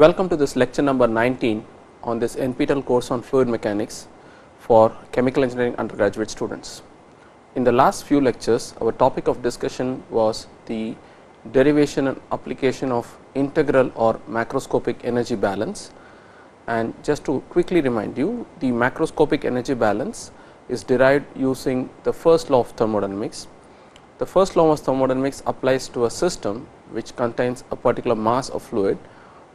Welcome to this lecture number 19 on this NPTEL course on fluid mechanics for chemical engineering undergraduate students. In the last few lectures, our topic of discussion was the derivation and application of integral or macroscopic energy balance. And just to quickly remind you, the macroscopic energy balance is derived using the first law of thermodynamics. The first law of thermodynamics applies to a system which contains a particular mass of fluid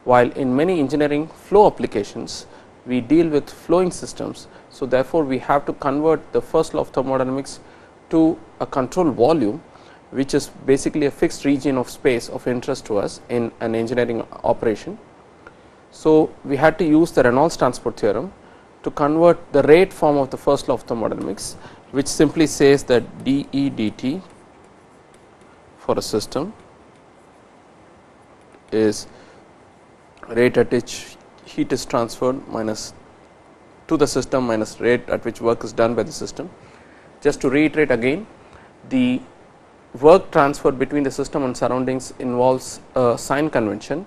while in many engineering flow applications we deal with flowing systems. So, therefore, we have to convert the first law of thermodynamics to a control volume which is basically a fixed region of space of interest to us in an engineering operation. So, we had to use the Reynolds transport theorem to convert the rate form of the first law of thermodynamics which simply says that d E dt for a system is rate at which heat is transferred minus to the system minus rate at which work is done by the system. Just to reiterate again the work transfer between the system and surroundings involves a sign convention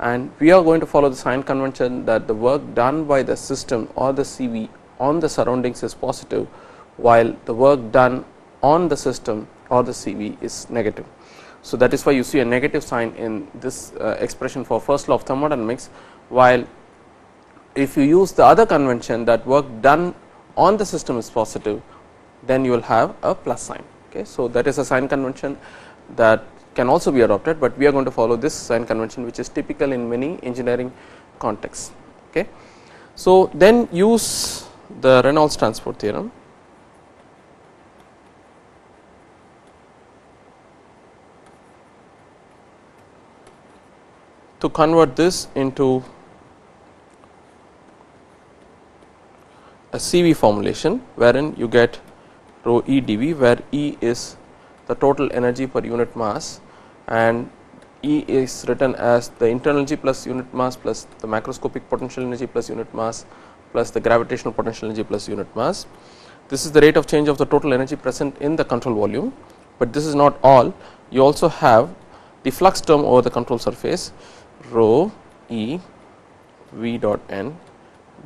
and we are going to follow the sign convention that the work done by the system or the CV on the surroundings is positive while the work done on the system or the CV is negative. So, that is why you see a negative sign in this uh, expression for first law of thermodynamics, while if you use the other convention that work done on the system is positive, then you will have a plus sign. Okay. So, that is a sign convention that can also be adopted, but we are going to follow this sign convention which is typical in many engineering contexts. Okay. So, then use the Reynolds transport theorem to convert this into a CV formulation wherein you get rho E dV where E is the total energy per unit mass and E is written as the internal energy plus unit mass plus the macroscopic potential energy plus unit mass plus the gravitational potential energy plus unit mass. This is the rate of change of the total energy present in the control volume, but this is not all you also have the flux term over the control surface rho E V dot n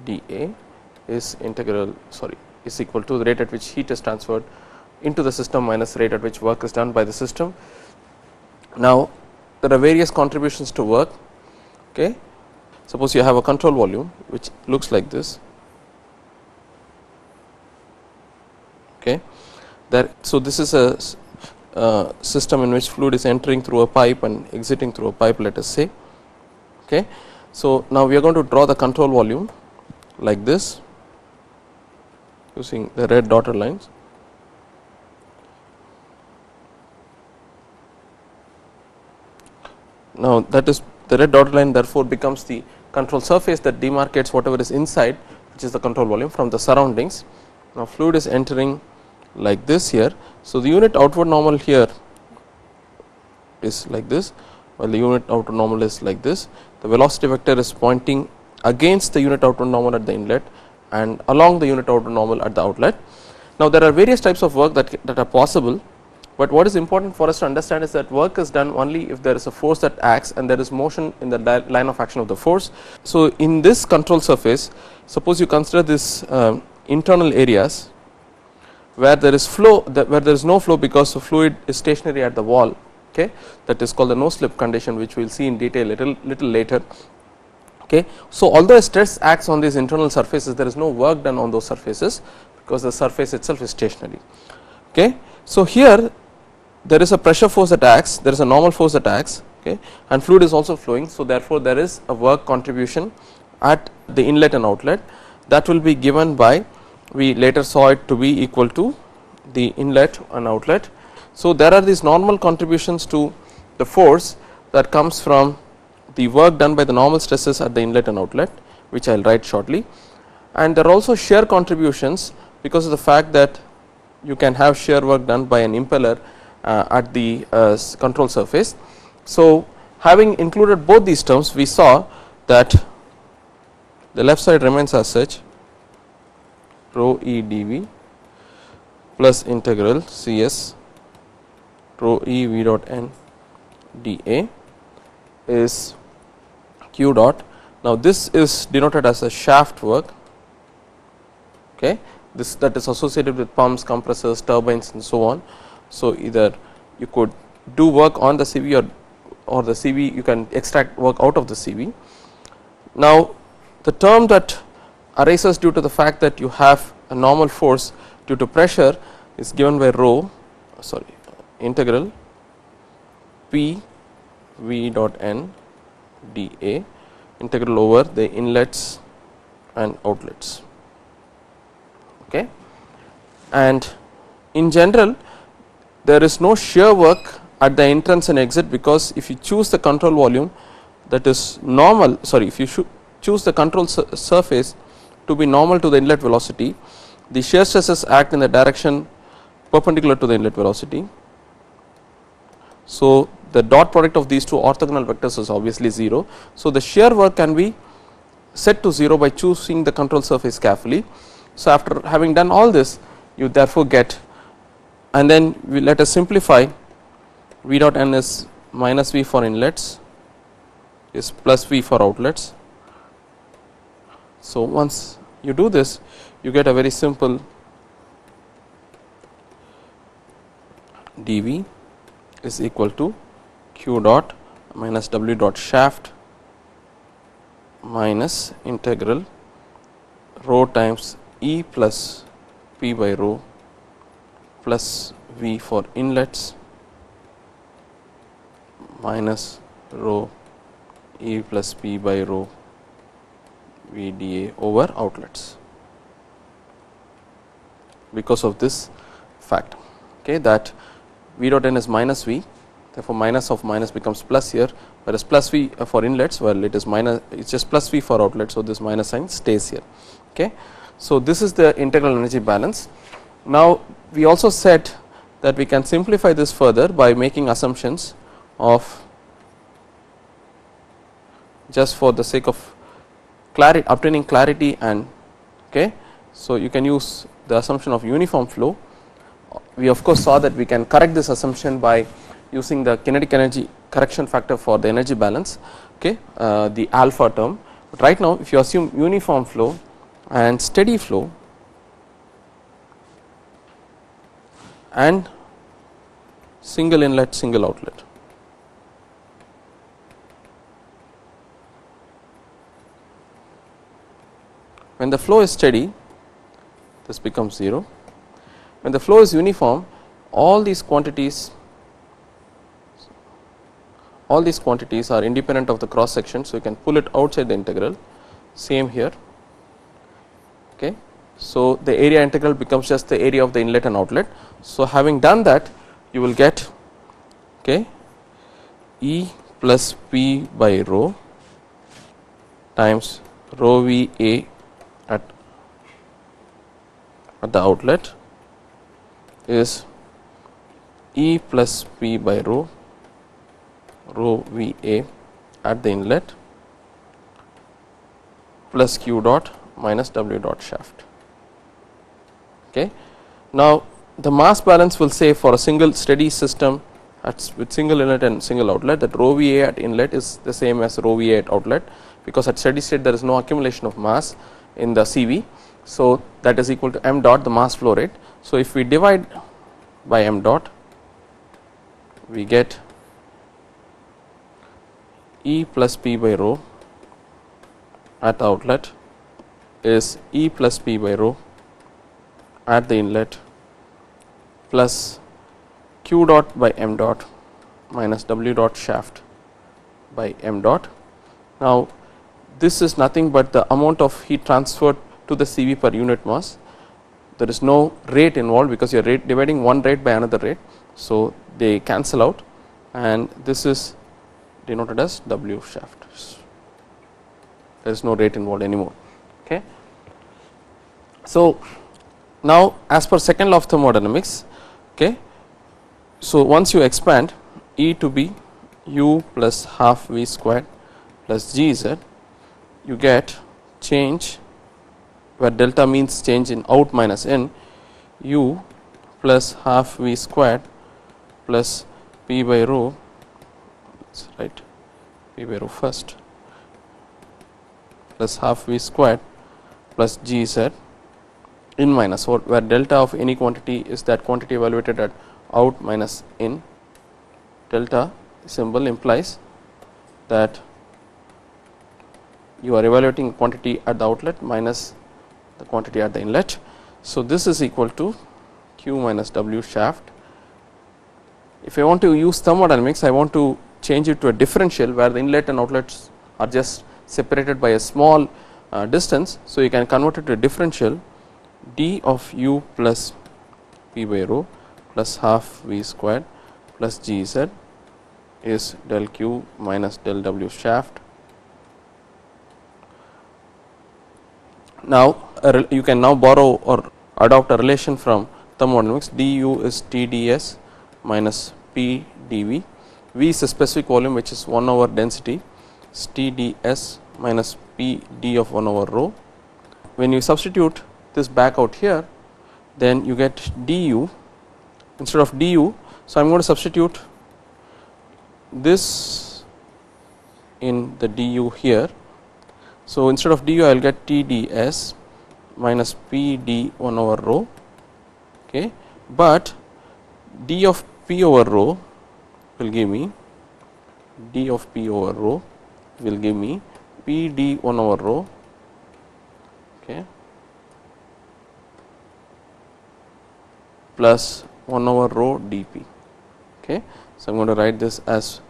d a is integral sorry is equal to the rate at which heat is transferred into the system minus rate at which work is done by the system. Now, there are various contributions to work. Okay. Suppose you have a control volume which looks like this. Okay. There, so, this is a uh, system in which fluid is entering through a pipe and exiting through a pipe let us say. Okay. So, now we are going to draw the control volume like this using the red dotted lines. Now, that is the red dotted line therefore, becomes the control surface that demarcates whatever is inside which is the control volume from the surroundings. Now, fluid is entering like this here. So, the unit outward normal here is like this the unit outer normal is like this. The velocity vector is pointing against the unit outer normal at the inlet and along the unit outer normal at the outlet. Now, there are various types of work that, that are possible, but what is important for us to understand is that work is done only if there is a force that acts and there is motion in the line of action of the force. So, in this control surface suppose you consider this um, internal areas where there is flow where there is no flow because the fluid is stationary at the wall okay? That is called the no slip condition which we will see in detail little little later. Okay? So although stress acts on these internal surfaces there is no work done on those surfaces because the surface itself is stationary. Okay? So here there is a pressure force that acts there is a normal force that acts okay? And fluid is also flowing so therefore there is a work contribution at the inlet and outlet that will be given by we later saw it to be equal to the inlet and outlet. So, there are these normal contributions to the force that comes from the work done by the normal stresses at the inlet and outlet which I will write shortly and there are also shear contributions because of the fact that you can have shear work done by an impeller uh, at the uh, control surface. So, having included both these terms we saw that the left side remains as such rho e dV plus integral C s rho e v dot n d a is q dot Now, this is denoted as a shaft work okay. this that is associated with pumps, compressors, turbines and so on. So, either you could do work on the CV or, or the CV you can extract work out of the CV. Now, the term that arises due to the fact that you have a normal force due to pressure is given by rho sorry integral P V dot n dA integral over the inlets and outlets okay and in general there is no shear work at the entrance and exit because if you choose the control volume that is normal sorry if you choose the control su surface to be normal to the inlet velocity the shear stresses act in the direction perpendicular to the inlet velocity. So, the dot product of these two orthogonal vectors is obviously 0. So, the shear work can be set to 0 by choosing the control surface carefully. So, after having done all this you therefore get and then we let us simplify V dot n is minus V for inlets is plus V for outlets. So, once you do this you get a very simple dV is equal to q dot minus w dot shaft minus integral rho times E plus P by rho plus V for inlets minus rho E plus P by rho V dA over outlets because of this fact. Okay that V dot n is minus V therefore minus of minus becomes plus here whereas plus V uh, for inlets well it is minus it is just plus V for outlets. So, this minus sign stays here okay. So, this is the integral energy balance. Now, we also said that we can simplify this further by making assumptions of just for the sake of clarity obtaining clarity and okay. So, you can use the assumption of uniform flow we of course saw that we can correct this assumption by using the kinetic energy correction factor for the energy balance okay uh, the alpha term. But right now if you assume uniform flow and steady flow and single inlet single outlet. When the flow is steady this becomes 0 when the flow is uniform all these quantities all these quantities are independent of the cross section. So, you can pull it outside the integral same here. Okay. So, the area integral becomes just the area of the inlet and outlet. So, having done that you will get okay, E plus P by rho times rho V A at, at the outlet is E plus P by rho rho V A at the inlet plus Q dot minus W dot shaft. Okay. Now, the mass balance will say for a single steady system at with single inlet and single outlet that rho V A at inlet is the same as rho V A at outlet because at steady state there is no accumulation of mass in the CV. So, that is equal to m dot the mass flow rate. So, if we divide by m dot we get E plus P by rho at the outlet is E plus P by rho at the inlet plus Q dot by m dot minus W dot shaft by m dot. Now, this is nothing but the amount of heat transferred to the CV per unit mass. There is no rate involved because you are rate dividing one rate by another rate. So, they cancel out and this is denoted as W shaft. There is no rate involved anymore. Okay. So, now as per second law of thermodynamics, okay. So, once you expand E to be u plus half v squared plus g z, you get change where delta means change in out minus n u plus half v squared plus p by rho right p by rho first plus half v squared plus g z in minus where delta of any quantity is that quantity evaluated at out minus in delta symbol implies that you are evaluating quantity at the outlet minus the quantity at the inlet. So, this is equal to q minus w shaft. If I want to use thermodynamics, I want to change it to a differential where the inlet and outlets are just separated by a small uh, distance. So, you can convert it to a differential d of u plus p by rho plus half v squared plus g z is del q minus del w shaft. Now, you can now borrow or adopt a relation from thermodynamics du is Tds minus P dV, V is a specific volume which is 1 over density is T ds minus P d of 1 over rho. When you substitute this back out here then you get du instead of du. So, I am going to substitute this in the du here. So, instead of du I will get T d s minus P d 1 over rho, okay. but d of p over rho will give me d of p over rho will give me p d 1 over rho okay, plus 1 over rho d p. Okay. So, I am going to write this as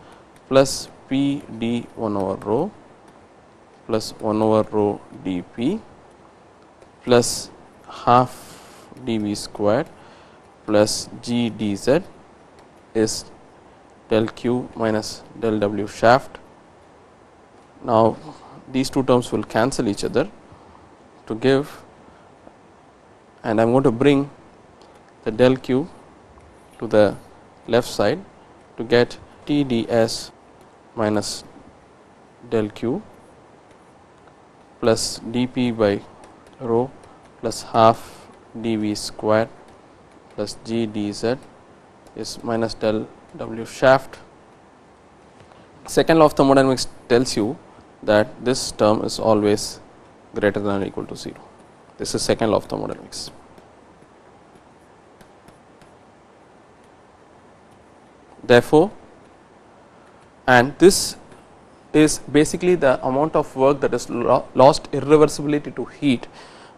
plus p d 1 over rho plus 1 over rho d p plus half d v squared plus g d z is del q minus del w shaft. Now, these two terms will cancel each other to give and I am going to bring the del q to the left side to get T d s minus del q plus d p by rho plus half d v square plus g d z is minus del w shaft. Second law of thermodynamics tells you that this term is always greater than or equal to 0. This is second law of thermodynamics. Therefore, and this is basically the amount of work that is lo lost irreversibility to heat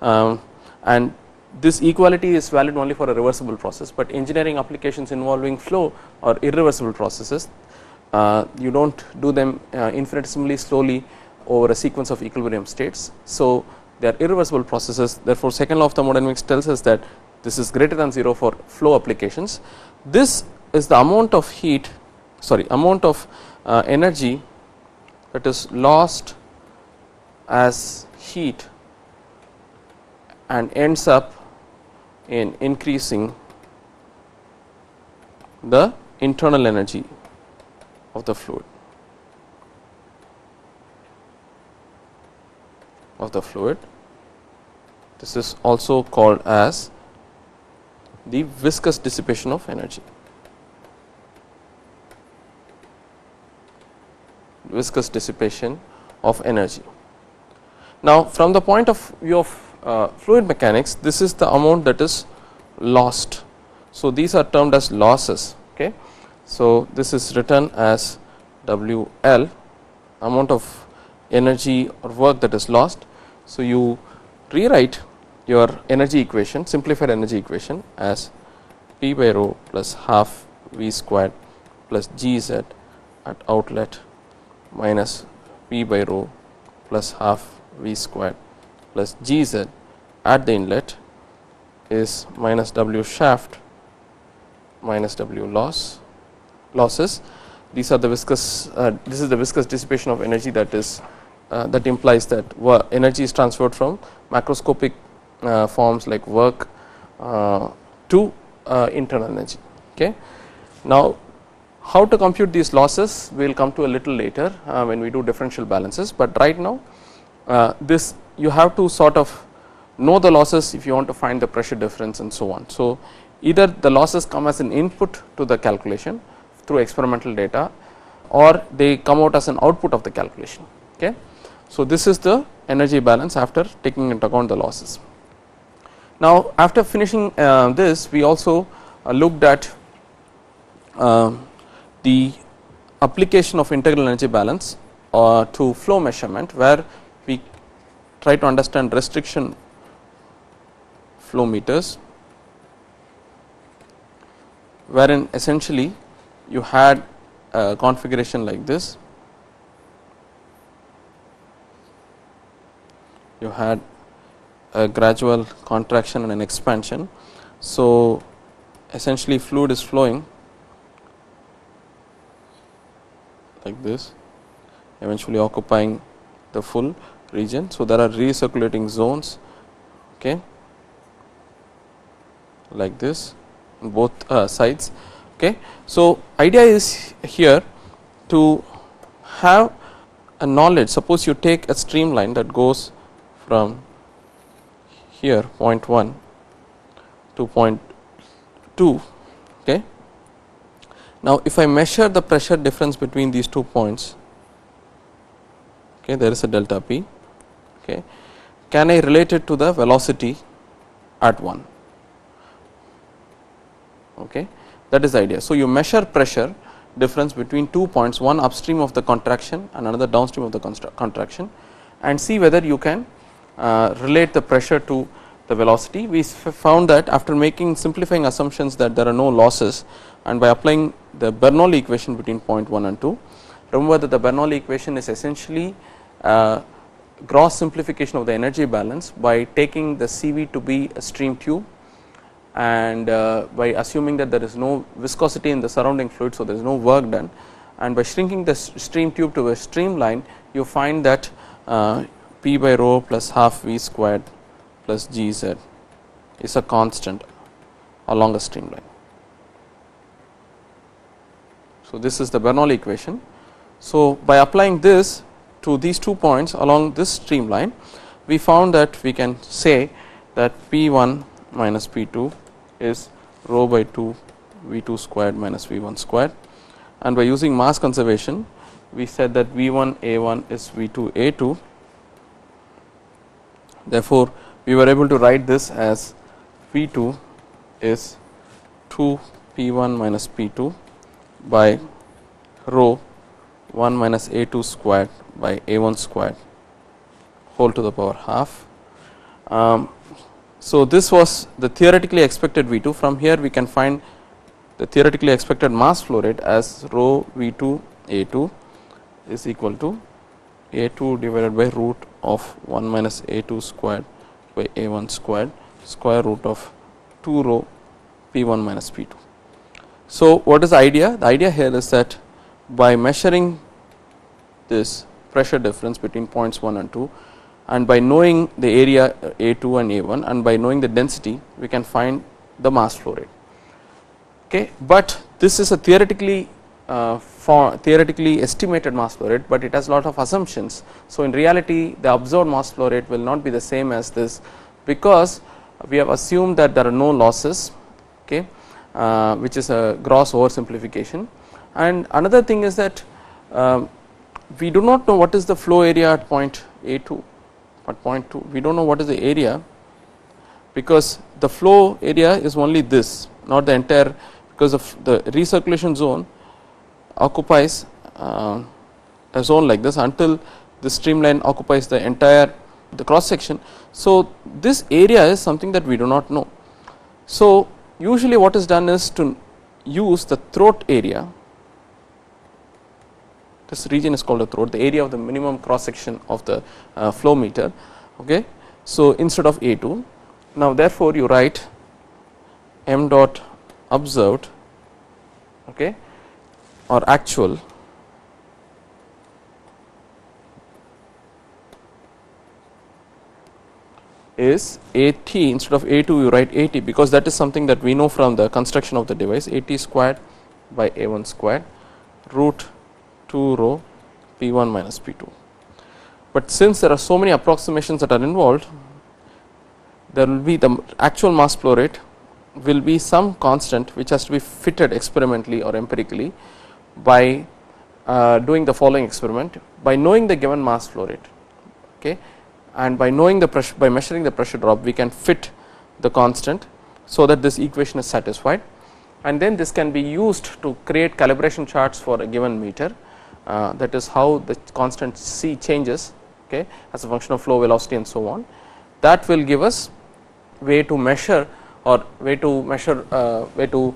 um, and this equality is valid only for a reversible process, but engineering applications involving flow or irreversible processes uh, you do not do them uh, infinitesimally slowly over a sequence of equilibrium states. So, they are irreversible processes therefore, second law of thermodynamics tells us that this is greater than 0 for flow applications. This is the amount of heat sorry amount of uh, energy that is lost as heat and ends up in increasing the internal energy of the fluid of the fluid. This is also called as the viscous dissipation of energy. Viscous dissipation of energy. Now, from the point of view of uh, fluid mechanics this is the amount that is lost. So, these are termed as losses. Okay. So, this is written as W L amount of energy or work that is lost. So, you rewrite your energy equation simplified energy equation as P by rho plus half V squared plus G z at outlet minus P by rho plus half V squared plus G z at the inlet is minus W shaft minus W loss losses. These are the viscous uh, this is the viscous dissipation of energy that is uh, that implies that energy is transferred from macroscopic uh, forms like work uh, to uh, internal energy. Okay. Now, how to compute these losses we will come to a little later uh, when we do differential balances, but right now this you have to sort of know the losses if you want to find the pressure difference and so on. So, either the losses come as an input to the calculation through experimental data or they come out as an output of the calculation. Okay. So, this is the energy balance after taking into account the losses. Now, after finishing uh, this we also uh, looked at uh, the application of integral energy balance uh, to flow measurement where we try to understand restriction flow meters wherein essentially you had a configuration like this you had a gradual contraction and an expansion. So, essentially fluid is flowing like this eventually occupying the full region. So, there are recirculating zones okay, like this both uh, sides. Okay. So, idea is here to have a knowledge suppose you take a streamline that goes from here point 1 to point 2. Now, if I measure the pressure difference between these two points, okay, there is a delta p. Okay. Can I relate it to the velocity at 1? Okay. That is the idea. So, you measure pressure difference between two points one upstream of the contraction and another downstream of the contraction and see whether you can uh, relate the pressure to the velocity. We found that after making simplifying assumptions that there are no losses and by applying the Bernoulli equation between point 1 and 2. Remember that the Bernoulli equation is essentially uh, gross simplification of the energy balance by taking the CV to be a stream tube and uh, by assuming that there is no viscosity in the surrounding fluid. So, there is no work done and by shrinking the stream tube to a streamline you find that uh, P by rho plus half V squared plus G z is a constant along a streamline. So, this is the Bernoulli equation. So, by applying this to these two points along this streamline, we found that we can say that P 1 minus P 2 is rho by 2 V 2 squared minus V 1 squared and by using mass conservation we said that V 1 A 1 is V 2 A 2 Therefore, we were able to write this as P 2 is 2 P 1 minus P 2 by rho 1 minus A 2 squared by A 1 squared whole to the power half. Um, so, this was the theoretically expected V 2 from here we can find the theoretically expected mass flow rate as rho V 2 A 2 is equal to A 2 divided by root of 1 minus a 2 squared by a 1 squared square root of 2 rho p 1 minus p 2. So, what is the idea? The idea here is that by measuring this pressure difference between points 1 and 2 and by knowing the area a 2 and a 1 and by knowing the density we can find the mass flow rate. Okay. But this is a theoretically uh, for theoretically estimated mass flow rate, but it has lot of assumptions. So, in reality the observed mass flow rate will not be the same as this because we have assumed that there are no losses okay, uh, which is a gross oversimplification. And another thing is that um, we do not know what is the flow area at point A2 at point 2 we do not know what is the area because the flow area is only this not the entire because of the recirculation zone occupies uh, a zone like this until the streamline occupies the entire the cross section. So, this area is something that we do not know. So, usually what is done is to use the throat area this region is called the throat the area of the minimum cross section of the uh, flow meter. Okay. So, instead of A 2 now therefore, you write m dot observed okay, or actual is AT instead of A2 you write AT because that is something that we know from the construction of the device AT squared by A1 squared root 2 rho P1 minus P2. But since there are so many approximations that are involved there will be the actual mass flow rate will be some constant which has to be fitted experimentally or empirically by uh, doing the following experiment. By knowing the given mass flow rate okay and by knowing the pressure by measuring the pressure drop we can fit the constant so that this equation is satisfied. And then this can be used to create calibration charts for a given meter uh, that is how the constant C changes okay as a function of flow velocity and so on. That will give us way to measure or way to measure uh, way to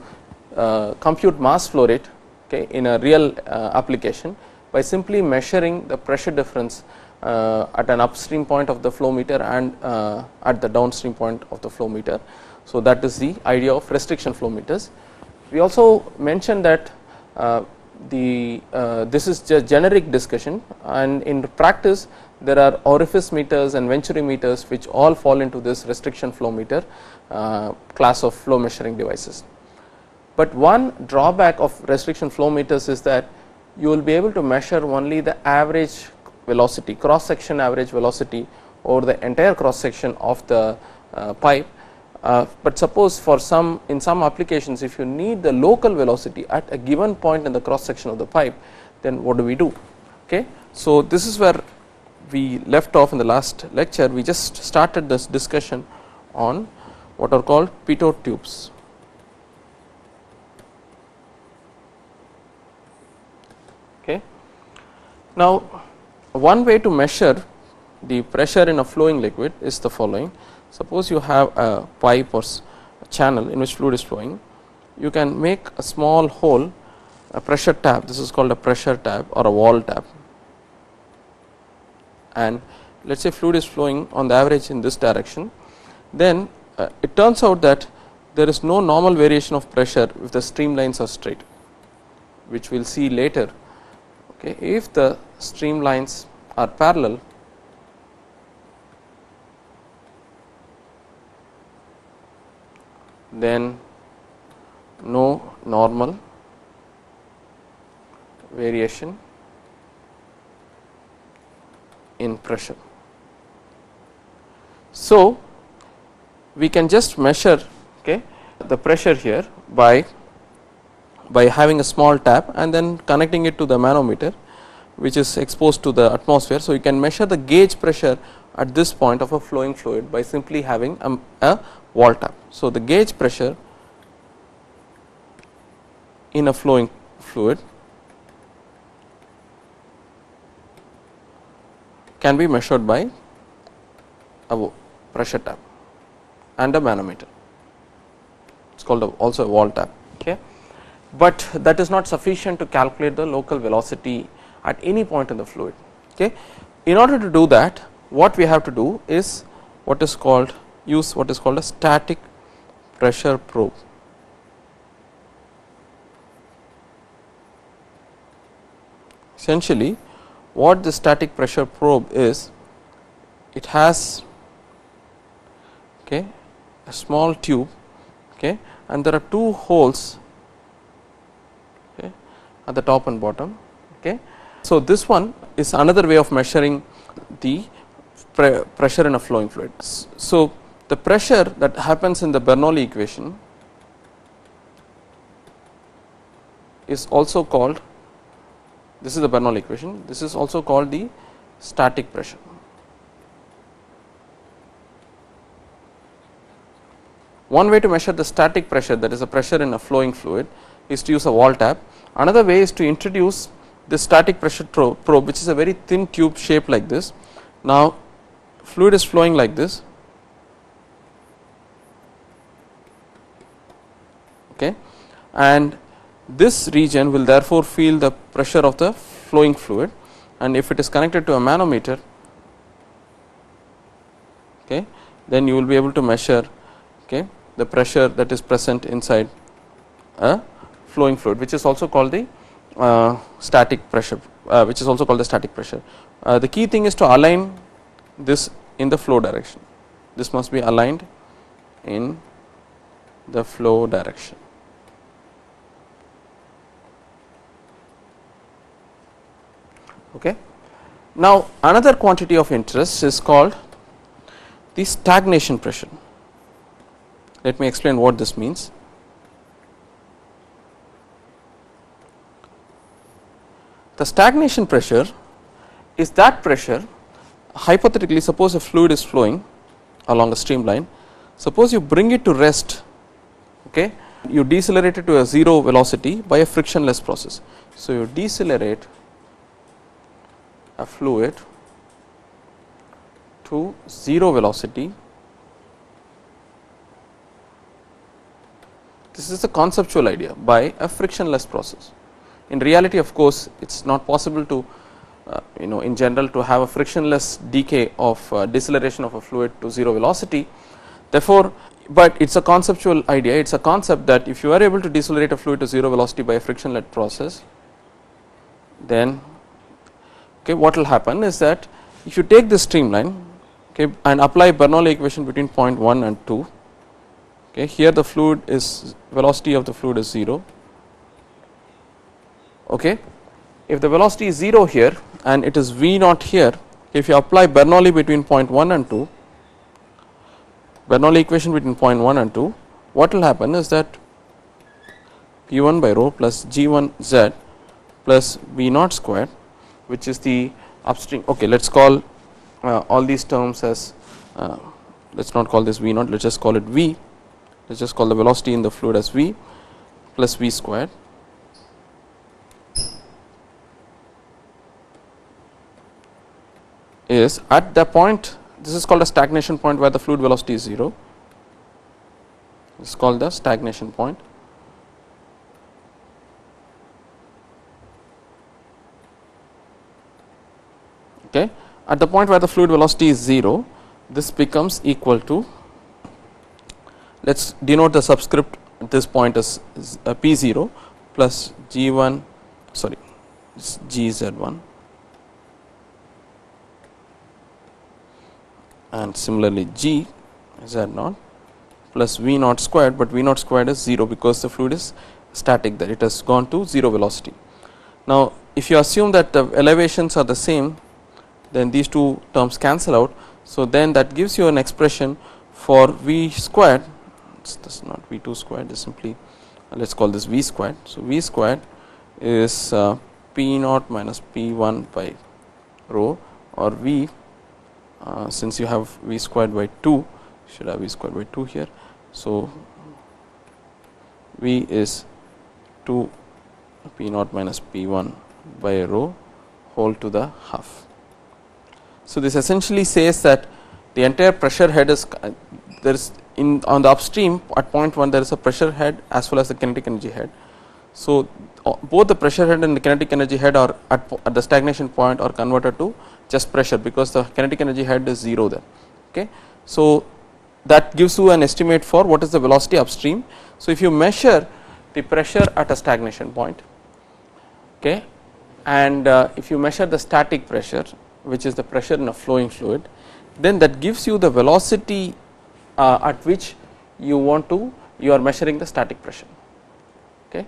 uh, compute mass flow rate okay in a real uh, application by simply measuring the pressure difference uh, at an upstream point of the flow meter and uh, at the downstream point of the flow meter. So, that is the idea of restriction flow meters. We also mentioned that uh, the this is just generic discussion and in practice there are orifice meters and venturi meters which all fall into this restriction flow meter class of flow measuring devices. But one drawback of restriction flow meters is that you will be able to measure only the average velocity cross section average velocity over the entire cross section of the uh, pipe. Uh, but suppose for some in some applications if you need the local velocity at a given point in the cross section of the pipe then what do we do okay. So, this is where we left off in the last lecture we just started this discussion on what are called pitot tubes. Now, one way to measure the pressure in a flowing liquid is the following. Suppose you have a pipe or channel in which fluid is flowing, you can make a small hole, a pressure tap, this is called a pressure tap or a wall tap. And let us say fluid is flowing on the average in this direction, then uh, it turns out that there is no normal variation of pressure if the streamlines are straight, which we will see later. Okay. If the streamlines are parallel then no normal variation in pressure. So, we can just measure okay, the pressure here by by having a small tap and then connecting it to the manometer which is exposed to the atmosphere. So, you can measure the gauge pressure at this point of a flowing fluid by simply having a, a wall tap. So, the gauge pressure in a flowing fluid can be measured by a pressure tap and a manometer. It is called a, also a wall tap. Okay. But that is not sufficient to calculate the local velocity at any point in the fluid. Okay. In order to do that what we have to do is what is called use what is called a static pressure probe. Essentially what the static pressure probe is it has okay, a small tube okay, and there are two holes okay, at the top and bottom. Okay. So, this one is another way of measuring the pre pressure in a flowing fluid. So, the pressure that happens in the Bernoulli equation is also called this is the Bernoulli equation this is also called the static pressure. One way to measure the static pressure that is the pressure in a flowing fluid is to use a wall tap. Another way is to introduce this static pressure probe which is a very thin tube shaped like this. Now fluid is flowing like this. Okay? And this region will therefore feel the pressure of the flowing fluid. And if it is connected to a manometer okay then you will be able to measure okay the pressure that is present inside a flowing fluid which is also called the static pressure uh, which is also called the static pressure. Uh, the key thing is to align this in the flow direction this must be aligned in the flow direction. Okay. Now, another quantity of interest is called the stagnation pressure. Let me explain what this means. The stagnation pressure is that pressure hypothetically suppose a fluid is flowing along a streamline suppose you bring it to rest okay you decelerate it to a 0 velocity by a frictionless process. So you decelerate a fluid to 0 velocity. This is a conceptual idea by a frictionless process in reality of course it is not possible to uh, you know in general to have a frictionless decay of uh, deceleration of a fluid to 0 velocity. Therefore, but it is a conceptual idea it is a concept that if you are able to decelerate a fluid to 0 velocity by a frictionless process then okay what will happen is that if you take this streamline okay and apply Bernoulli equation between point 1 and 2 okay here the fluid is velocity of the fluid is 0 okay? If the velocity is 0 here and it is V naught here if you apply Bernoulli between point 1 and 2 Bernoulli equation between point 1 and 2 what will happen is that P 1 by rho plus G 1 Z plus V naught square which is the upstream okay let us call uh, all these terms as uh, let us not call this V naught let us just call it V. Let us just call the velocity in the fluid as V plus V squared is at the point this is called a stagnation point where the fluid velocity is 0 this is called the stagnation point. Okay? At the point where the fluid velocity is 0 this becomes equal to let us denote the subscript at this point as uh, p 0 plus g 1 sorry g z 1 and similarly G Z naught plus V naught squared, but V naught squared is 0 because the fluid is static there it has gone to 0 velocity. Now, if you assume that the elevations are the same then these two terms cancel out. So, then that gives you an expression for V squared this is not V 2 squared is simply let us call this V squared. So, V squared is uh, P naught minus P 1 by rho or V uh, since you have v squared by 2 should have v squared by 2 here. So, v is 2 p naught minus p 1 by rho whole to the half. So, this essentially says that the entire pressure head is uh, there is in on the upstream at point 1 there is a pressure head as well as the kinetic energy head. So, uh, both the pressure head and the kinetic energy head are at, at the stagnation point are converted to just pressure because the kinetic energy head is 0 there. Okay. So, that gives you an estimate for what is the velocity upstream. So, if you measure the pressure at a stagnation point okay, and uh, if you measure the static pressure which is the pressure in a flowing fluid then that gives you the velocity uh, at which you want to you are measuring the static pressure. Okay.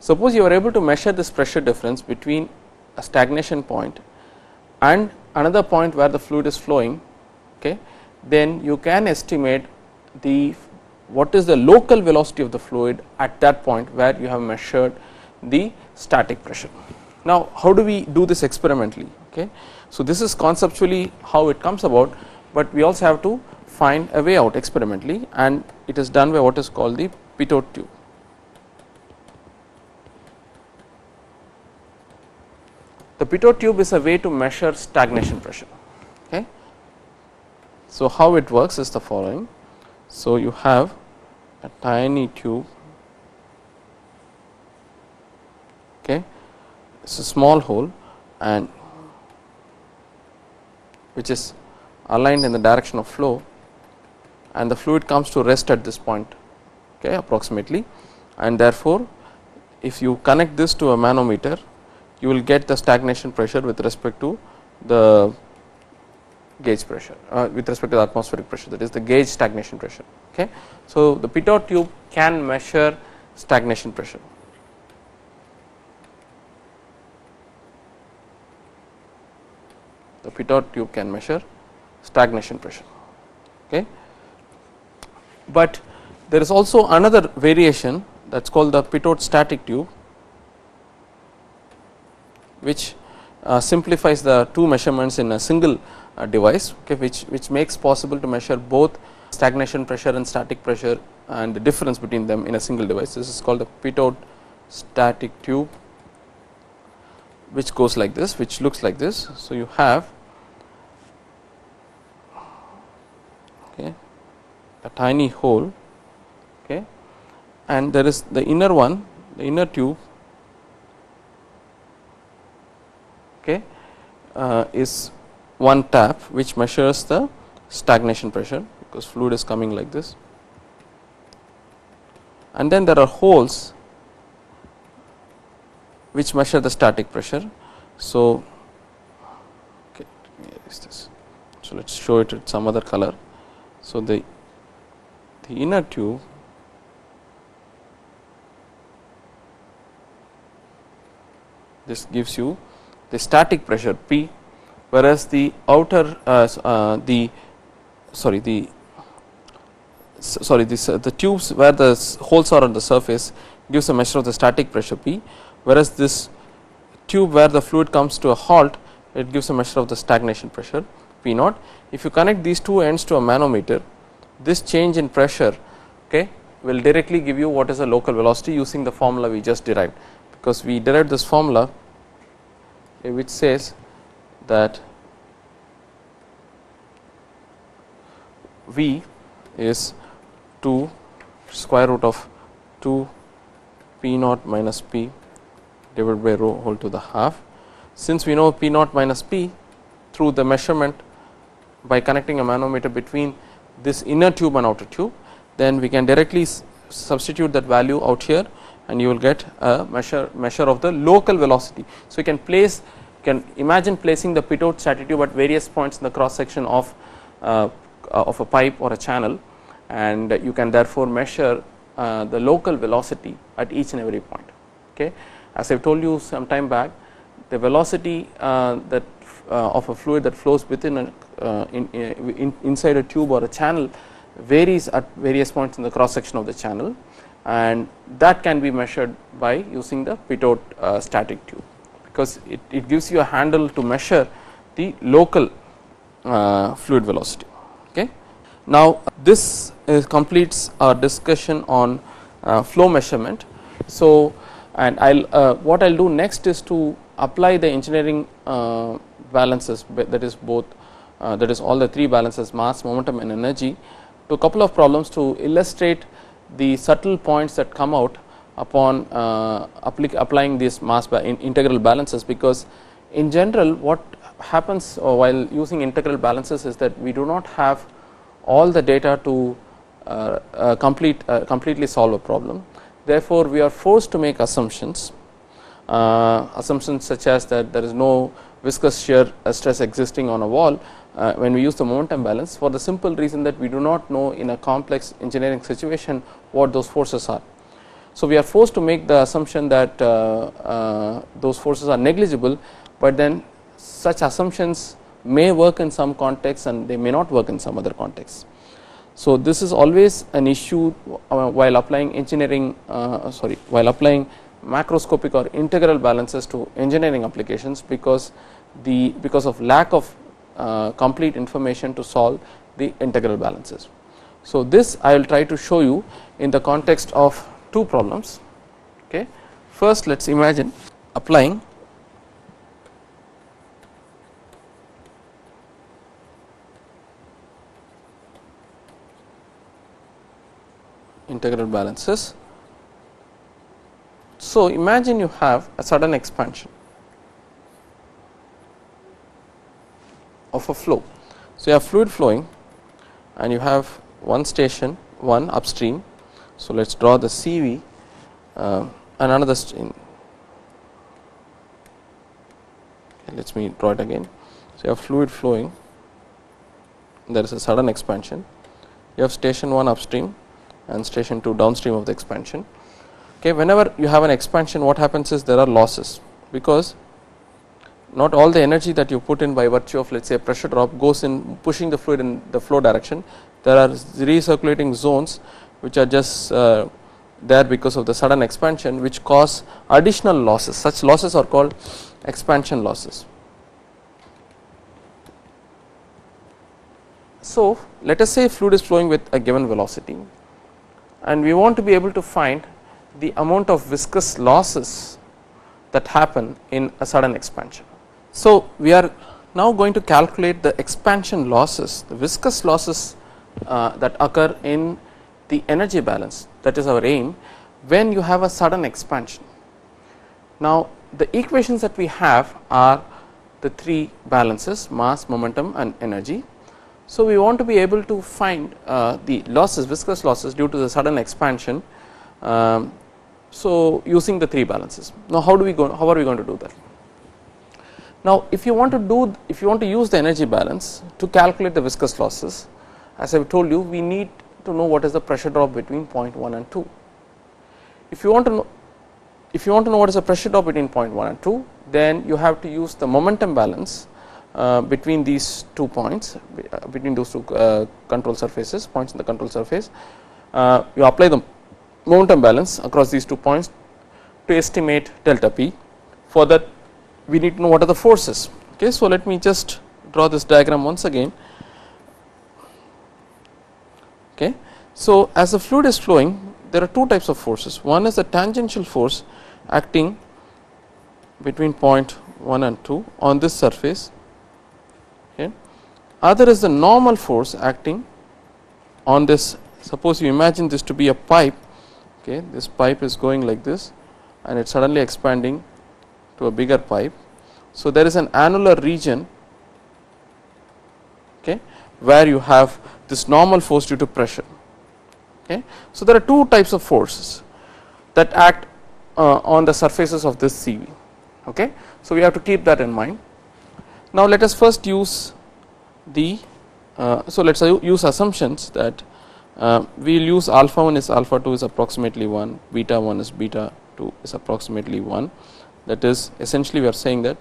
Suppose you are able to measure this pressure difference between a stagnation point and another point where the fluid is flowing okay then you can estimate the what is the local velocity of the fluid at that point where you have measured the static pressure. Now, how do we do this experimentally okay. So, this is conceptually how it comes about, but we also have to find a way out experimentally and it is done by what is called the pitot tube. The pitot tube is a way to measure stagnation pressure. Okay. So, how it works is the following. So, you have a tiny tube, okay. it is a small hole and which is aligned in the direction of flow and the fluid comes to rest at this point okay, approximately and therefore, if you connect this to a manometer you will get the stagnation pressure with respect to the gauge pressure uh, with respect to the atmospheric pressure that is the gauge stagnation pressure. Okay. So, the pitot tube can measure stagnation pressure. The pitot tube can measure stagnation pressure. Okay. But there is also another variation that is called the pitot static tube which uh, simplifies the two measurements in a single uh, device okay, which, which makes possible to measure both stagnation pressure and static pressure and the difference between them in a single device. This is called the pitot static tube which goes like this which looks like this. So, you have okay, a tiny hole okay, and there is the inner one the inner tube okay, uh, is one tap which measures the stagnation pressure because fluid is coming like this and then there are holes which measure the static pressure. So, okay, this. so let us show it with some other color. So, the the inner tube this gives you the static pressure P whereas the outer uh, uh, the sorry the sorry this uh, the tubes where the holes are on the surface gives a measure of the static pressure P whereas this tube where the fluid comes to a halt it gives a measure of the stagnation pressure P naught. If you connect these two ends to a manometer this change in pressure okay, will directly give you what is the local velocity using the formula we just derived because we derived this formula which says that V is 2 square root of 2 P naught minus P divided by rho whole to the half. Since we know P naught minus P through the measurement by connecting a manometer between this inner tube and outer tube, then we can directly substitute that value out here and you will get a measure measure of the local velocity. So, you can place can imagine placing the pitot static tube at various points in the cross section of uh, of a pipe or a channel and you can therefore measure uh, the local velocity at each and every point. Okay. As I have told you some time back the velocity uh, that uh, of a fluid that flows within a, uh, in, in, inside a tube or a channel varies at various points in the cross section of the channel and that can be measured by using the pitot uh, static tube because it, it gives you a handle to measure the local uh, fluid velocity. Okay. Now, this completes our discussion on uh, flow measurement. So, and I will uh, what I will do next is to apply the engineering uh, balances that is both uh, that is all the three balances mass, momentum and energy to a couple of problems to illustrate the subtle points that come out upon uh, applying these mass ba in integral balances because in general what happens uh, while using integral balances is that we do not have all the data to uh, uh complete uh, completely solve a problem. Therefore, we are forced to make assumptions uh, assumptions such as that there is no viscous shear stress existing on a wall when we use the momentum balance for the simple reason that we do not know in a complex engineering situation what those forces are. So, we are forced to make the assumption that uh, uh, those forces are negligible, but then such assumptions may work in some contexts and they may not work in some other contexts. So, this is always an issue uh, while applying engineering uh, sorry while applying macroscopic or integral balances to engineering applications because the because of lack of uh, Uh, complete information to solve the integral balances. So, this I will try to show you in the context of two problems. Okay. First, let us imagine applying integral balances. So, imagine you have a sudden expansion of a flow. So, you have fluid flowing and you have one station one upstream so, let us draw the CV uh, and another stream. Let me draw it again. So, you have fluid flowing, there is a sudden expansion, you have station 1 upstream and station 2 downstream of the expansion. Okay, whenever you have an expansion what happens is there are losses because not all the energy that you put in by virtue of let us say pressure drop goes in pushing the fluid in the flow direction. There are recirculating zones which are just uh, there because of the sudden expansion which cause additional losses. Such losses are called expansion losses. So, let us say fluid is flowing with a given velocity and we want to be able to find the amount of viscous losses that happen in a sudden expansion. So, we are now going to calculate the expansion losses, the viscous losses uh, that occur in the energy balance that is our aim when you have a sudden expansion. Now, the equations that we have are the three balances mass, momentum and energy. So, we want to be able to find uh, the losses viscous losses due to the sudden expansion. Um, so, using the three balances. Now, how do we go how are we going to do that? Now, if you want to do if you want to use the energy balance to calculate the viscous losses as I have told you we need to know what is the pressure drop between point 1 and 2. If you want to know if you want to know what is the pressure drop between point 1 and 2 then you have to use the momentum balance uh, between these two points uh, between those two uh, control surfaces points in the control surface uh, you apply the momentum balance across these two points to estimate delta p for that we need to know what are the forces. Okay so let me just draw this diagram once again. Okay so as the fluid is flowing there are two types of forces. One is the tangential force acting between point 1 and 2 on this surface. Okay. other is the normal force acting on this. Suppose you imagine this to be a pipe. Okay this pipe is going like this and it's suddenly expanding to a bigger pipe so there is an annular region okay where you have this normal force due to pressure okay so there are two types of forces that act uh, on the surfaces of this CV. Okay. So, we have to keep that in mind. Now, let us first use the uh, so let us use assumptions that uh, we will use alpha 1 is alpha 2 is approximately 1 beta 1 is beta 2 is approximately 1 that is essentially we are saying that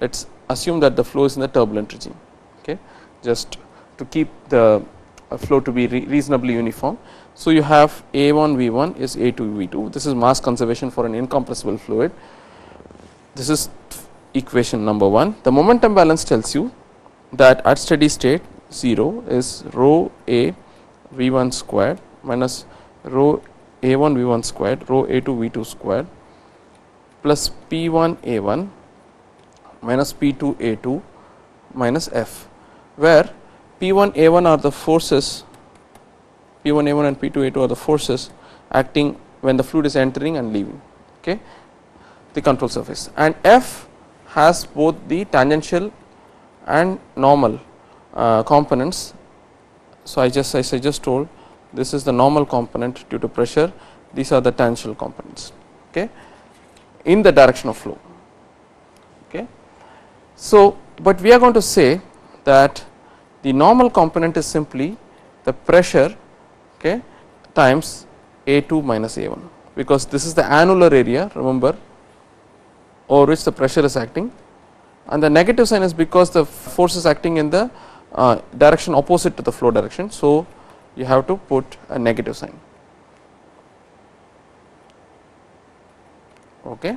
let us assume that the flow is in the turbulent regime okay? Just to keep the uh, flow to be re reasonably uniform. So, you have A 1 V 1 is A 2 V 2 this is mass conservation for an incompressible fluid. This is equation number 1 the momentum balance tells you that at steady state 0 is rho A V 1 squared minus rho A 1 V 1 squared rho A 2 V 2 squared plus P 1 A 1 minus P 2 A 2 minus F where P 1 A 1 are the forces P1 A1 and P2 A2 are the forces acting when the fluid is entering and leaving okay the control surface. And F has both the tangential and normal uh, components. So, I just as I just told this is the normal component due to pressure. These are the tangential components okay in the direction of flow okay. So, but we are going to say that the normal component is simply the pressure okay, times A 2 minus A 1 because this is the annular area remember over which the pressure is acting and the negative sign is because the force is acting in the uh, direction opposite to the flow direction. So, you have to put a negative sign. Okay.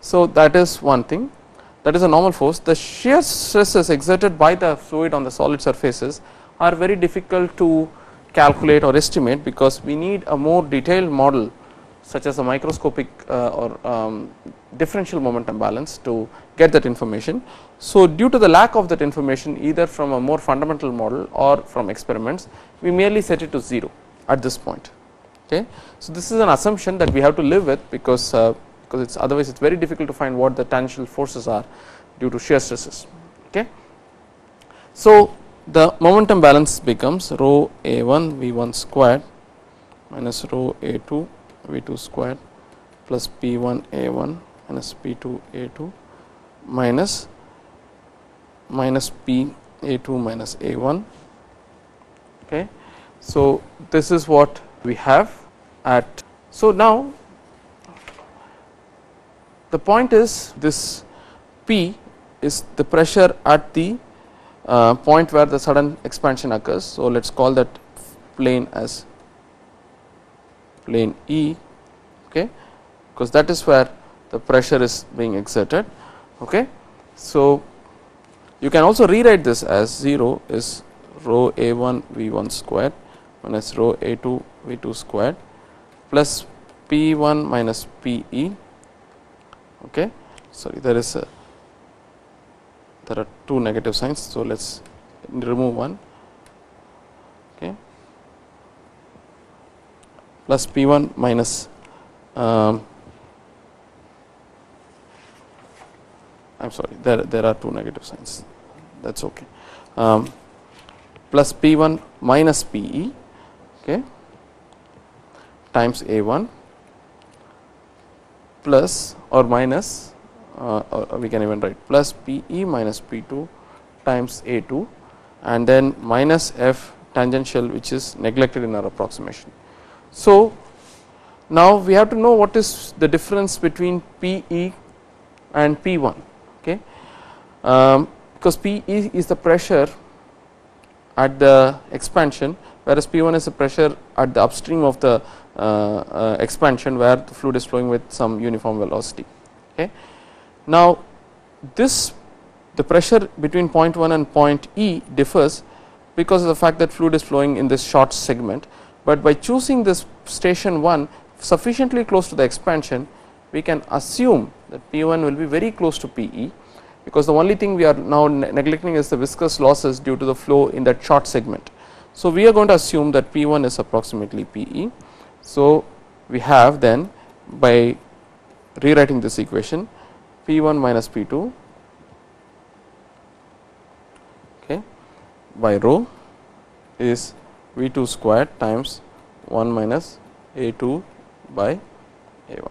So, that is one thing that is a normal force the shear stresses exerted by the fluid on the solid surfaces are very difficult to calculate or estimate because we need a more detailed model such as a microscopic uh, or um, differential momentum balance to get that information. So, due to the lack of that information either from a more fundamental model or from experiments we merely set it to 0 at this point. Okay. So, this is an assumption that we have to live with because uh, because it is otherwise it is very difficult to find what the tangential forces are due to shear stresses. Okay. So, the momentum balance becomes rho a 1 v 1 squared minus rho a 2 v 2 squared plus p 1 a 1 minus p 2 a 2 minus minus p a 2 minus a 1 okay. So, this is what we have at so now the point is this p is the pressure at the uh, point where the sudden expansion occurs. So, let us call that plane as plane E okay, because that is where the pressure is being exerted. Okay. So, you can also rewrite this as 0 is rho a 1 v 1 squared minus rho a 2 v 2 squared plus p 1 minus p e okay? Sorry there is a there are two negative signs so let's remove one. Okay? Plus p 1 minus um, I am sorry there there are two negative signs. That is okay. Um, plus p 1 minus p e okay? Times a 1 plus or minus uh, or we can even write plus p e minus p 2 times a 2 and then minus f tangential which is neglected in our approximation. So, now we have to know what is the difference between P e and P 1 okay, um, because P e is the pressure at the expansion whereas P 1 is the pressure at the upstream of the Uh, uh, expansion where the fluid is flowing with some uniform velocity. Okay. Now, this the pressure between point 1 and point E differs because of the fact that fluid is flowing in this short segment, but by choosing this station 1 sufficiently close to the expansion we can assume that P 1 will be very close to P e because the only thing we are now neglecting is the viscous losses due to the flow in that short segment. So, we are going to assume that P 1 is approximately P e. So, we have then by rewriting this equation P 1 minus P 2 okay, by rho is V 2 squared times 1 minus A 2 by A 1.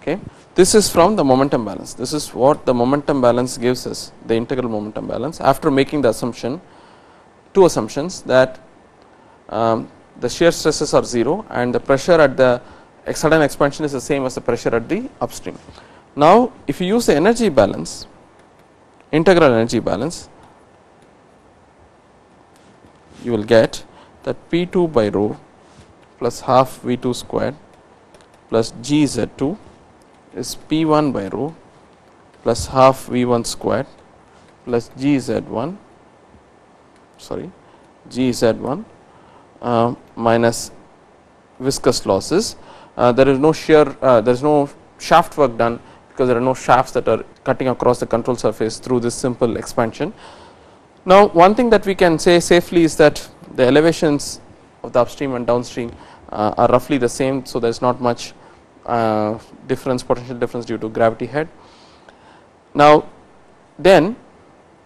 Okay. This is from the momentum balance. This is what the momentum balance gives us the integral momentum balance after making the assumption two assumptions that um, the shear stresses are 0 and the pressure at the sudden expansion is the same as the pressure at the upstream. Now, if you use the energy balance integral energy balance you will get that P 2 by rho plus half V 2 squared plus G Z 2 is P 1 by rho plus half V 1 squared plus G Z 1 sorry G Z 1 uh, minus viscous losses uh, there is no shear uh, there is no shaft work done because there are no shafts that are cutting across the control surface through this simple expansion. Now, one thing that we can say safely is that the elevations of the upstream and downstream uh, are roughly the same. So, there is not much uh, difference potential difference due to gravity head. Now, then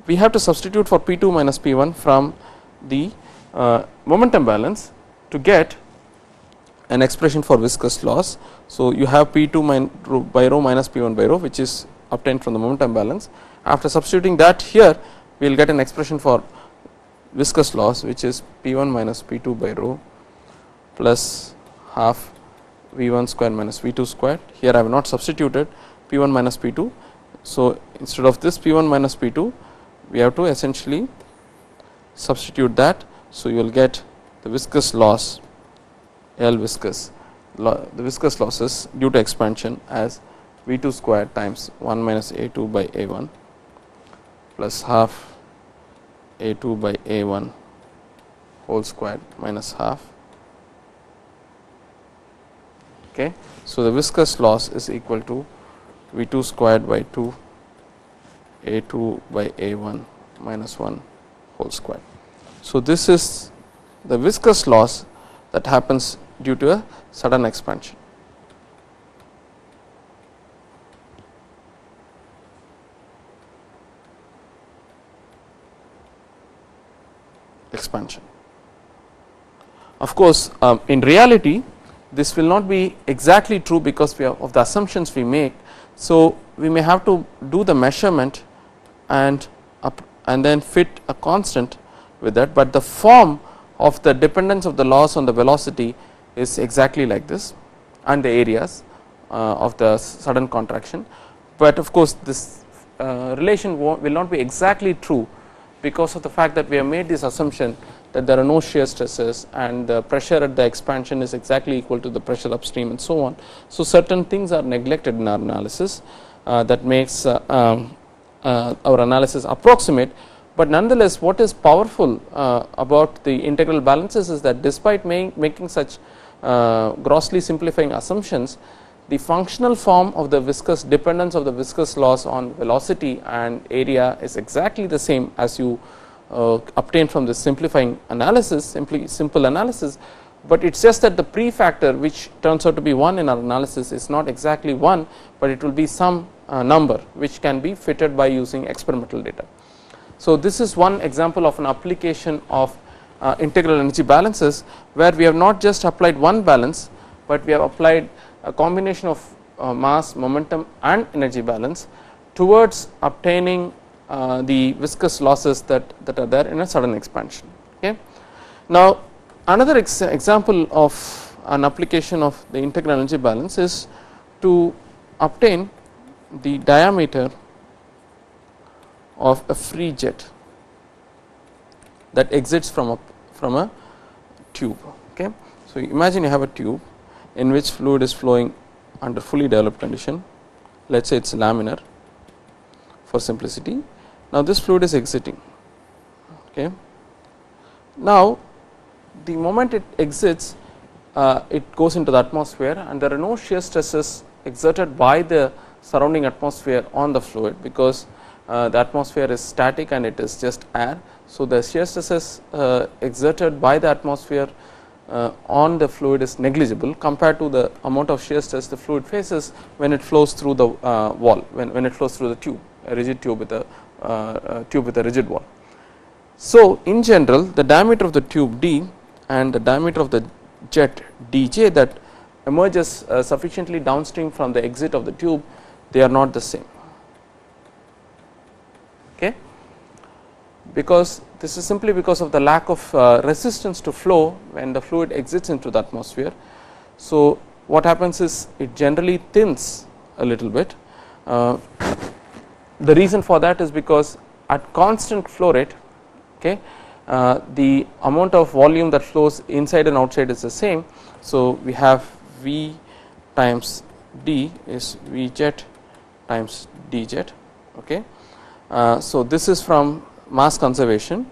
we have to substitute for P 2 minus P 1 from the uh, momentum balance to get an expression for viscous loss. So, you have P 2 by rho minus P 1 by rho which is obtained from the momentum balance. After substituting that here we will get an expression for viscous loss which is P 1 minus P 2 by rho plus half V 1 square minus V 2 square. Here I have not substituted P 1 minus P 2. So, instead of this P 1 minus P 2 we have to essentially substitute that. So, you will get the viscous loss L viscous the viscous losses due to expansion as V 2 square times 1 minus A 2 by A 1 plus half A 2 by A 1 whole square minus half. Okay. So, the viscous loss is equal to V 2 squared by 2 A 2 by A 1 minus 1 whole square. So, this is the viscous loss that happens due to a sudden expansion. expansion. Of course, um, in reality this will not be exactly true because we of the assumptions we make. So, we may have to do the measurement and and then fit a constant with that, but the form of the dependence of the loss on the velocity is exactly like this and the areas uh, of the sudden contraction, but of course this uh, relation will not be exactly true because of the fact that we have made this assumption that there are no shear stresses and the pressure at the expansion is exactly equal to the pressure upstream and so on. So, certain things are neglected in our analysis uh, that makes uh, um, uh, our analysis approximate, but nonetheless what is powerful uh, about the integral balances is that despite making such uh, grossly simplifying assumptions the functional form of the viscous dependence of the viscous loss on velocity and area is exactly the same as you uh, obtain from the simplifying analysis simply simple analysis, but it is just that the prefactor which turns out to be 1 in our analysis is not exactly 1, but it will be some uh, number which can be fitted by using experimental data. So, this is one example of an application of uh, integral energy balances where we have not just applied one balance, but we have applied a combination of uh, mass, momentum and energy balance towards obtaining uh, the viscous losses that, that are there in a sudden expansion. Okay. Now, another ex example of an application of the integral energy balance is to obtain the diameter of a free jet that exits from a from a tube. Okay. So, imagine you have a tube in which fluid is flowing under fully developed condition let us say it is laminar for simplicity. Now, this fluid is exiting. Okay. Now, the moment it exits uh, it goes into the atmosphere and there are no shear stresses exerted by the surrounding atmosphere on the fluid because uh, the atmosphere is static and it is just air. So, the shear stresses uh, exerted by the atmosphere uh, on the fluid is negligible compared to the amount of shear stress the fluid faces when it flows through the uh, wall when, when it flows through the tube a rigid tube with a tube with a rigid wall. So, in general the diameter of the tube d and the diameter of the jet dj that emerges uh, sufficiently downstream from the exit of the tube they are not the same okay because this is simply because of the lack of uh, resistance to flow when the fluid exits into the atmosphere. So, what happens is it generally thins a little bit. Uh, the reason for that is because at constant flow rate okay, uh, the amount of volume that flows inside and outside is the same. So, we have V times D is V jet times D jet. Okay. Uh, so, this is from mass conservation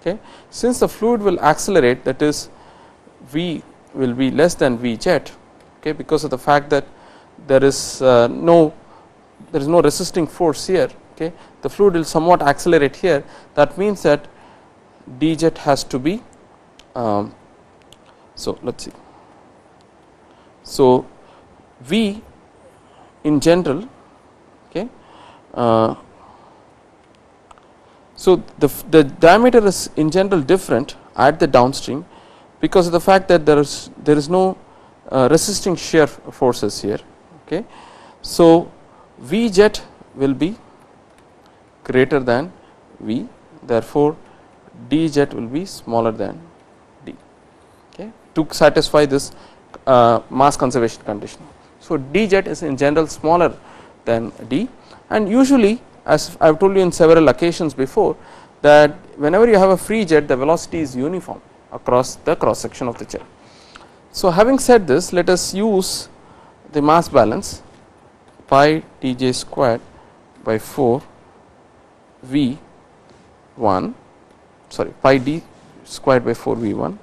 Okay. Since the fluid will accelerate that is V will be less than V jet okay, because of the fact that there is uh, no there is no resisting force here okay. the fluid will somewhat accelerate here that means that d jet has to be um, so let us see. So, V in general okay, uh, so, the, the diameter is in general different at the downstream because of the fact that there is there is no uh, resisting shear forces here. Okay. So, V jet will be greater than V therefore, D jet will be smaller than D okay, to satisfy this uh, mass conservation condition. So, D jet is in general smaller than D and usually as I have told you in several occasions before that whenever you have a free jet the velocity is uniform across the cross section of the jet. So, having said this let us use the mass balance pi dj squared by 4 V 1 sorry pi d squared by 4 V 1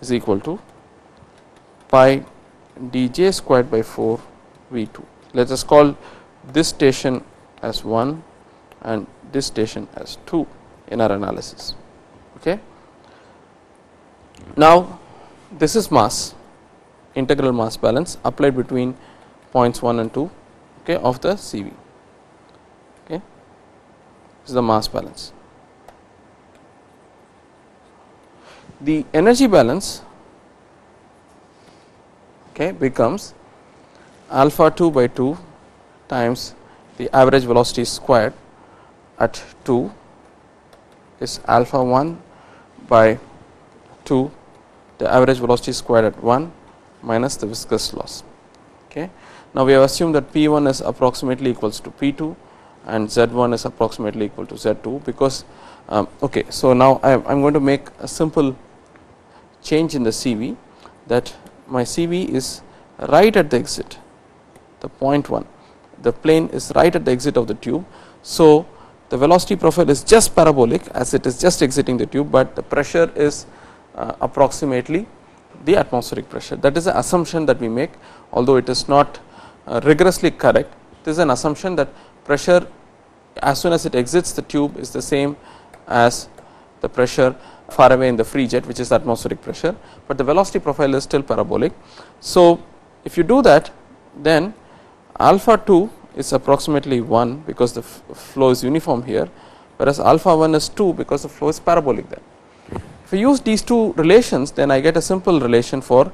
is equal to pi dj squared by 4 V 2. Let us call this station as 1 and this station as 2 in our analysis. Okay. Now, this is mass integral mass balance applied between points 1 and 2 okay, of the CV. Okay. This is the mass balance. The energy balance okay, becomes alpha 2 by 2 times the average velocity squared at 2 is alpha 1 by 2 the average velocity squared at 1 minus the viscous loss. Okay. Now, we have assumed that P 1 is approximately equals to P 2 and Z 1 is approximately equal to Z 2 because um, okay. So, now I am going to make a simple change in the CV that my CV is right at the exit the point 1 the plane is right at the exit of the tube. So, the velocity profile is just parabolic as it is just exiting the tube, but the pressure is uh, approximately the atmospheric pressure that is the assumption that we make although it is not rigorously correct this is an assumption that pressure as soon as it exits the tube is the same as the pressure far away in the free jet which is atmospheric pressure, but the velocity profile is still parabolic. So, if you do that then alpha 2 is approximately 1 because the flow is uniform here whereas alpha 1 is 2 because the flow is parabolic there. If I use these two relations then I get a simple relation for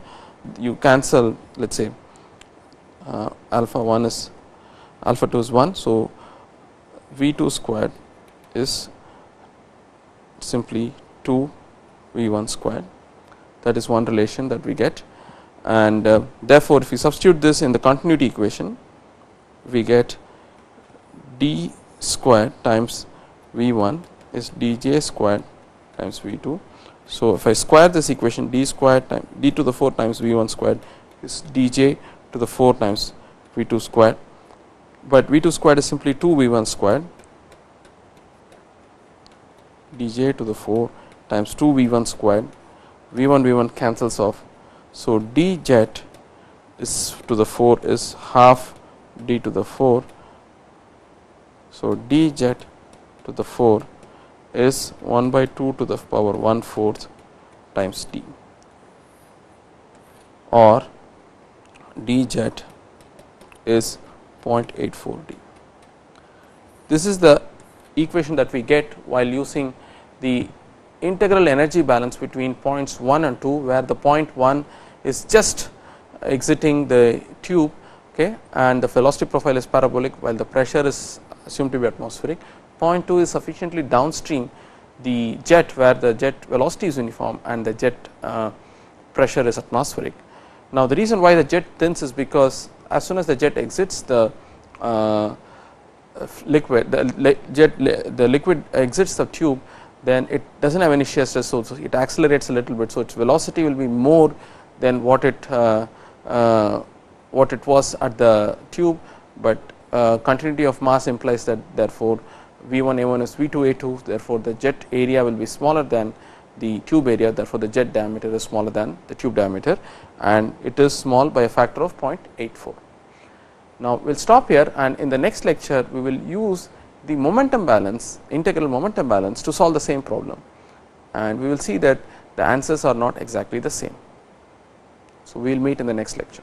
you cancel let us say uh, alpha 1 is alpha 2 is 1. So, V 2 squared is simply 2 V 1 squared that is one relation that we get and uh, therefore, if we substitute this in the continuity equation we get d squared times V 1 is d j squared times V 2. So, if I square this equation d squared times d to the 4 times V 1 squared is d j to the 4 times V 2 squared, but V 2 squared is simply 2 V 1 squared d j to the 4 times 2 V 1 squared V 1 V 1 cancels off. So, d jet is to the 4 is half d to the 4. So, d jet to the 4 is 1 by 2 to the power 1 fourth times t or d jet is 0.84 d. This is the equation that we get while using the integral energy balance between points 1 and 2 where the point 1 is just exiting the tube okay, and the velocity profile is parabolic while the pressure is assumed to be atmospheric. Point 2 is sufficiently downstream the jet where the jet velocity is uniform and the jet uh, pressure is atmospheric. Now, the reason why the jet thins is because as soon as the jet exits the uh, liquid the jet the liquid exits the tube then it does not have any shear stress so it accelerates a little bit. So, its velocity will be more than what it uh, uh, what it was at the tube, but uh, continuity of mass implies that therefore, V 1 A 1 is V 2 A 2 therefore, the jet area will be smaller than the tube area therefore, the jet diameter is smaller than the tube diameter and it is small by a factor of 0.84. Now, we will stop here and in the next lecture we will use the momentum balance integral momentum balance to solve the same problem and we will see that the answers are not exactly the same. So, we will meet in the next lecture.